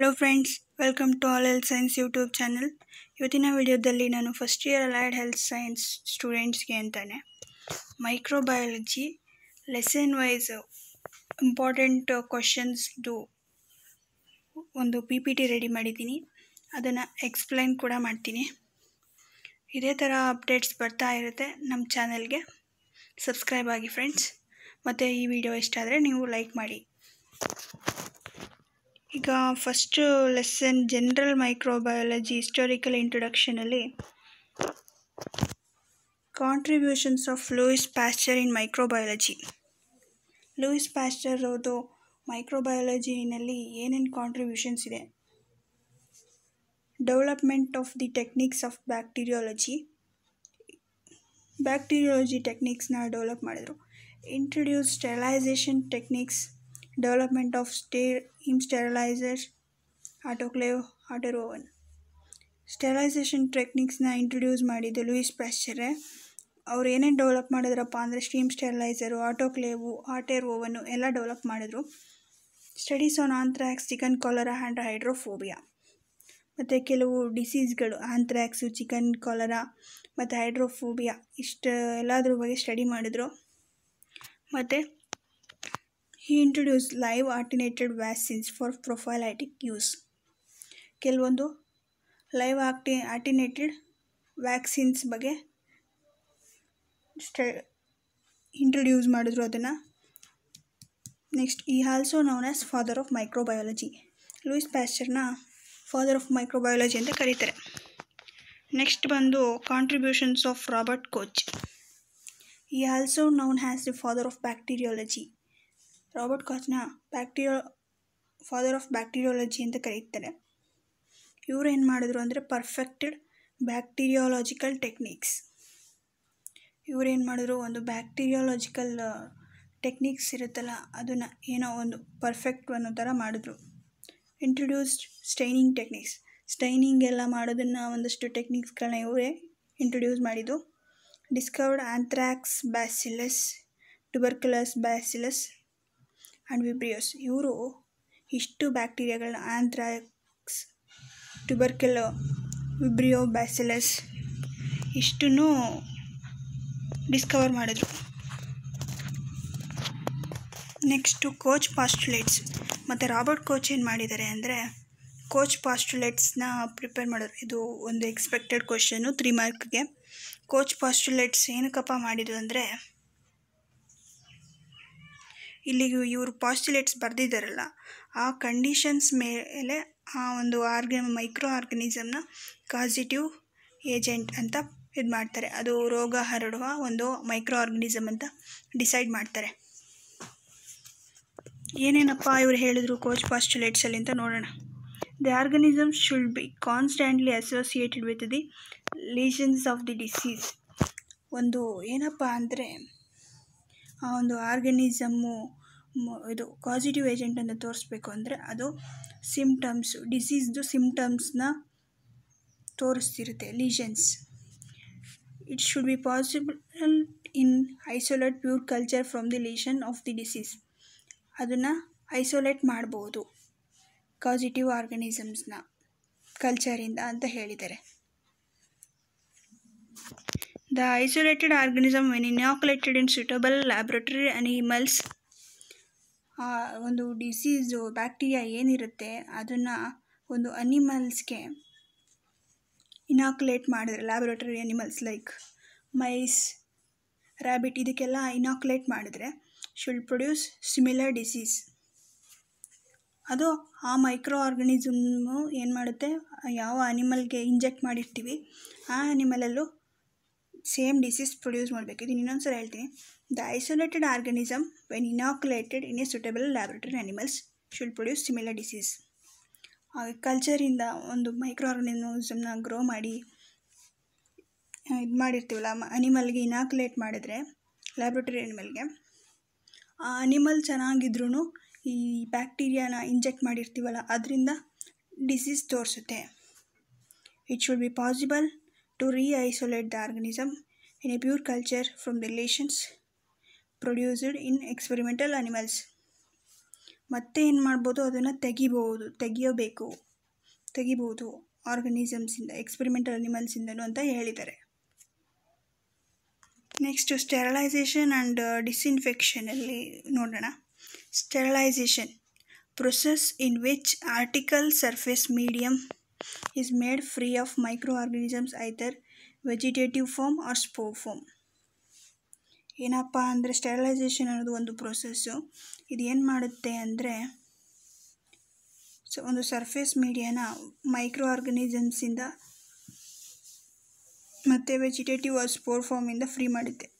Hello friends welcome to all health science YouTube channel ಇವತ್ತಿನ ವಿಡಿಯೋದಲ್ಲಿ ನಾನು first year allied health science ಸ್ಟೂಡೆಂಟ್ಸ್ಗೆ ಅಂತಾನೆ. ಮೈಕ್ರೋಬಯಾಲಜಿ ಲೆಸನ್ ವೈಸ್ ಇಂಪಾರ್ಟೆಂಟ್ ಕ್ವಶನ್ಸ್ದು ಒಂದು ಪಿ ಪಿ ಟಿ ರೆಡಿ ಮಾಡಿದ್ದೀನಿ. ಅದನ್ನು ಎಕ್ಸ್ಪ್ಲೈನ್ ಕೂಡ ಮಾಡ್ತೀನಿ. ಇದೇ ಥರ ಅಪ್ಡೇಟ್ಸ್ ಬರ್ತಾ ಇರುತ್ತೆ ನಮ್ಮ ಚಾನಲ್ಗೆ ಸಬ್ಸ್ಕ್ರೈಬ್ ಆಗಿ ಫ್ರೆಂಡ್ಸ್ ಮತ್ತು ಈ ವಿಡಿಯೋ ಇಷ್ಟ ಆದರೆ ನೀವು ಲೈಕ್ ಮಾಡಿ. ಈಗ first lesson general microbiology historical ಇಂಟ್ರೊಡಕ್ಷನಲ್ಲಿ contributions of Louis Pasteur in microbiology Louis Pasteur ಅವರು ಮೈಕ್ರೋಬಯಾಲಜಿನಲ್ಲಿ ಏನೇನು ಕಾಂಟ್ರಿಬ್ಯೂಷನ್ಸ್ ಇದೆ? Development of the techniques of bacteriology bacteriology ಟೆಕ್ನಿಕ್ಸ್ನ develop ಮಾಡಿದರು. Introduce sterilisation techniques development of steam steriliser autoclave oven sterilisation ಟೆಕ್ನಿಕ್ಸ್ನ introduce ಮಾಡಿದ್ದು Louis ಪ್ಯಾಶ್ಚರೆ ಅವ್ರು ಏನೇನು develop ಮಾಡಿದ್ರಪ್ಪ ಅಂದರೆ steam ಸ್ಟೆರಲೈಸರು ಆಟೋಕ್ಲೇವು ಆಟೇರ್ ಓವನ್ನು ಎಲ್ಲ ಡೆವಲಪ್ ಮಾಡಿದ್ರು. Studies on anthrax chicken cholera and hydrophobia ಮತ್ತು ಕೆಲವು ಡಿಸೀಸ್ಗಳು ಆಂಥ್ರಾಕ್ಸು ಚಿಕನ್ ಕಾಲರ ಮತ್ತು ಹೈಡ್ರೋಫೋಬಿಯಾ ಇಷ್ಟು ಎಲ್ಲದ್ರ ಬಗ್ಗೆ ಸ್ಟಡಿ ಮಾಡಿದ್ರು. ಮತ್ತು he introduce live attenuated vaccines for prophylactic use ಕೆಲವೊಂದು ಲೈವ್ ಆಕ್ಟಿ ಆರ್ಟಿನೇಟೆಡ್ ವ್ಯಾಕ್ಸಿನ್ಸ್ ಬಗ್ಗೆ ಸ್ಟ ಇಂಟ್ರೊಡ್ಯೂಸ್ ಮಾಡಿದ್ರು ಅದನ್ನು. ನೆಕ್ಸ್ಟ್ ಈ also known as father of microbiology Louis ಪ್ಯಾಸ್ಚರ್ನ father of microbiology ಅಂತ ಕರೀತಾರೆ. ನೆಕ್ಸ್ಟ್ ಬಂದು ಕಾಂಟ್ರಿಬ್ಯೂಷನ್ಸ್ ಆಫ್ ರಾಬರ್ಟ್ ಕೋಚ್ ಈ also known has the father of bacteriology Robert ಕಾಚ್ನ ಬ್ಯಾಕ್ಟೀರಿಯೋ ಫಾದರ್ ಆಫ್ ಬ್ಯಾಕ್ಟೀರಿಯಾಲಜಿ ಅಂತ ಕರೀತಾರೆ. ಇವರು ಏನು ಮಾಡಿದ್ರು ಅಂದರೆ ಪರ್ಫೆಕ್ಟೆಡ್ ಬ್ಯಾಕ್ಟೀರಿಯಾಲಜಿಕಲ್ ಟೆಕ್ನಿಕ್ಸ್ ಇವರೇನು ಮಾಡಿದ್ರು, ಒಂದು ಬ್ಯಾಕ್ಟೀರಿಯಾಲಜಿಕಲ್ ಟೆಕ್ನಿಕ್ಸ್ ಇರುತ್ತಲ್ಲ, ಅದನ್ನು ಏನೋ ಒಂದು ಪರ್ಫೆಕ್ಟ್ ಅನ್ನೋ ಥರ ಮಾಡಿದ್ರು. ಇಂಟ್ರೊಡ್ಯೂಸ್ಡ್ ಸ್ಟೈನಿಂಗ್ ಟೆಕ್ನಿಕ್ಸ್ ಸ್ಟೈನಿಂಗ್ ಎಲ್ಲ ಮಾಡೋದನ್ನು ಒಂದಷ್ಟು ಟೆಕ್ನಿಕ್ಸ್ಗಳನ್ನ ಇವರೇ ಇಂಟ್ರೊಡ್ಯೂಸ್ ಮಾಡಿದ್ದು. Discovered anthrax bacillus tuberculous bacillus and vibrios. ಇವರು ಇಷ್ಟು ಬ್ಯಾಕ್ಟೀರಿಯಾಗಳನ್ನ ಆಂಥ್ರಾಕ್ಸ್ ಟ್ಯುಬರ್ಕ್ಯುಲೋ ವಿಬ್ರಿಯೋ ಬ್ಯಾಸಿಲಸ್ ಇಷ್ಟನ್ನು ಡಿಸ್ಕವರ್ ಮಾಡಿದ್ರು. Next Koch postulates. ಮತ್ತು ರಾಬರ್ಟ್ ಕೋಚ್ ಏನು ಮಾಡಿದ್ದಾರೆ ಅಂದರೆ, ಕೋಚ್ ಪಾಸ್ಟುಲೇಟ್ಸ್ನ ಪ್ರಿಪೇರ್ ಮಾಡೋರು ಇದು ಒಂದು ಎಕ್ಸ್ಪೆಕ್ಟೆಡ್ ಕ್ವಶನು ತ್ರೀ ಮಾರ್ಕ್ಗೆ. ಕೋಚ್ ಪಾಸ್ಟುಲೇಟ್ಸ್ ಏನಕ್ಕಪ್ಪ ಮಾಡಿದ್ರು ಅಂದರೆ ಇಲ್ಲಿಗೆ ಇವರು ಪಾಸ್ಟ್ಯುಲೇಟ್ಸ್ ಬರೆದಿದ್ದಾರಲ್ಲ, ಆ ಕಂಡೀಷನ್ಸ್ ಮೇಲೆ ಆ ಒಂದು ಆರ್ಗ ಮೈಕ್ರೋ ಆರ್ಗನಿಸಮ್ನ ಕಾಸಿಟಿವ್ ಏಜೆಂಟ್ ಅಂತ ಇದು ಮಾಡ್ತಾರೆ. ಅದು ರೋಗ ಹರಡುವ ಒಂದು ಮೈಕ್ರೋ ಆರ್ಗನಿಸಮ್ ಅಂತ ಡಿಸೈಡ್ ಮಾಡ್ತಾರೆ. ಏನೇನಪ್ಪ ಇವರು ಹೇಳಿದ್ರು ಕೋಚ್ ಪಾಸ್ಟ್ಯುಲೇಟ್ಸಲ್ಲಿ ಅಂತ ನೋಡೋಣ. The organism should be constantly associated with the lesions of the disease ಒಂದು ಏನಪ್ಪ ಅಂದರೆ ಆ ಒಂದು ಆರ್ಗನಿಸಮ್ಮು ಇದು ಪಾಸಿಟಿವ್ ಏಜೆಂಟನ್ನು ತೋರಿಸ್ಬೇಕು ಅಂದರೆ ಅದು ಸಿಮ್ಟಮ್ಸು ಡಿಸೀಸ್ದು ಸಿಮ್ಟಮ್ಸ್ನ ತೋರಿಸ್ತಿರುತ್ತೆ lesions it should be possible in isolate pure culture from the lesion of the disease ಅದನ್ನು ಐಸೋಲೇಟ್ ಮಾಡ್ಬೋದು ಪಾಸಿಟಿವ್ ಆರ್ಗನಿಸಮ್ಸ್ನ ಕಲ್ಚರಿಂದ ಅಂತ ಹೇಳಿದ್ದಾರೆ. The isolated organism when inoculated in suitable laboratory animals ಒಂದು ಡಿಸೀಸು ಬ್ಯಾಕ್ಟೀರಿಯಾ ಏನಿರುತ್ತೆ, ಅದನ್ನು ಒಂದು ಅನಿಮಲ್ಸ್ಗೆ ಇನಾಕ್ಯುಲೇಟ್ ಮಾಡಿದ್ರೆ laboratory animals like mice rabbit ಇದಕ್ಕೆಲ್ಲ ಇನಾಕ್ಯುಲೇಟ್ ಮಾಡಿದ್ರೆ ಶುಡ್ ಪ್ರೊಡ್ಯೂಸ್ ಸಿಮಿಲರ್ ಡಿಸೀಸ್ ಅದು ಆ ಮೈಕ್ರೋ ಆರ್ಗನಿಸಮ್ಮು ಏನು ಮಾಡುತ್ತೆ ಯಾವ ಅನಿಮಲ್ಗೆ ಇಂಜೆಕ್ಟ್ ಮಾಡಿರ್ತೀವಿ, ಆ ಅನಿಮಲಲ್ಲೂ ಸೇಮ್ ಡಿಸೀಸ್ ಪ್ರೊಡ್ಯೂಸ್ ಮಾಡಬೇಕು. ಇದು ಇನ್ನೊಂದು ಸಲ ಹೇಳ್ತೀನಿ the isolated organism when inoculated in a suitable laboratory animals should produce similar disease ಕಲ್ಚರಿಂದ ಒಂದು ಮೈಕ್ರೋ ಆರ್ಗನಿಸಮ್ನ ಗ್ರೋ ಮಾಡಿ ಇದು ಮಾಡಿರ್ತೀವಲ್ಲ ಅನಿಮಲ್ಗೆ ಇನಾಕ್ಯುಲೇಟ್ ಮಾಡಿದ್ರೆ ಲ್ಯಾಬ್ರೇಟರಿ ಅನಿಮಲ್ಗೆ ಆ ಅನಿಮಲ್ ಚೆನ್ನಾಗಿದ್ರೂ ಈ ಬ್ಯಾಕ್ಟೀರಿಯಾನ ಇಂಜೆಕ್ಟ್ ಮಾಡಿರ್ತೀವಲ್ಲ, ಅದರಿಂದ ಡಿಸೀಸ್ ತೋರಿಸುತ್ತೆ. It should be possible to re isolate the organism in a pure culture from lesions produced in experimental animals ಮತ್ತೆ ಏನು ಮಾಡ್ಬೋದು? ಅದನ್ನು ತೆಗಿಬೋದು, ತೆಗಿಯಬೇಕು, ತೆಗಿಬೋದು ಆರ್ಗನಿಸಮ್ಸಿಂದ ಎಕ್ಸ್ಪೆರಿಮೆಂಟಲ್ ಅನಿಮಲ್ಸಿಂದನೂ ಅಂತ ಹೇಳಿದ್ದಾರೆ. ನೆಕ್ಸ್ಟು ಸ್ಟೆರಲೈಸೇಷನ್ ಆ್ಯಂಡ್ ಡಿಸ್ಇನ್ಫೆಕ್ಷನಲ್ಲಿ ನೋಡೋಣ. Sterilisation process in which article surface medium is made free of micro organisms either vegetative form or spore form ಏನಪ್ಪ ಅಂದರೆ ಸ್ಟೆರಲೈಸೇಷನ್ ಅನ್ನೋದು ಒಂದು ಪ್ರೊಸೆಸ್ಸು ಇದು ಏನು ಮಾಡುತ್ತೆ ಅಂದರೆ, ಸೊ ಒಂದು ಸರ್ಫೇಸ್ ಮೀಡಿಯಾನ ಮೈಕ್ರೋ ಆರ್ಗನಿಸಮ್ಸಿಂದ ಮತ್ತು ವೆಜಿಟೇಟಿವ್ ಆರ್ ಸ್ಪೋರ್ ಫಾರ್ಮಿಂದ ಫ್ರೀ ಮಾಡುತ್ತೆ.